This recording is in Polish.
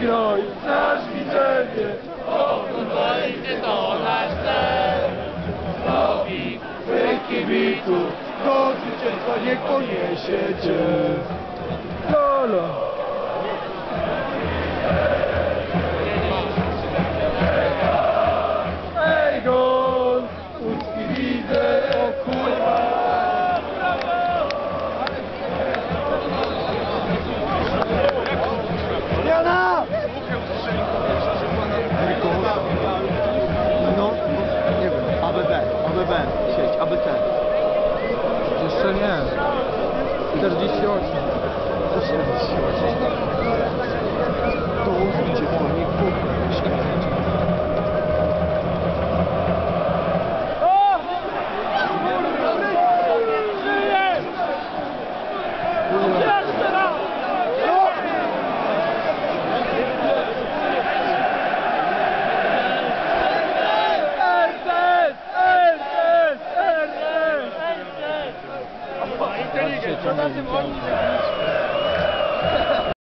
groj, znasz widzenie. O, to nasz cel. Nowi, wy kibiców, co nie poniesiecie. nie. 48. 48. 谢谢张总。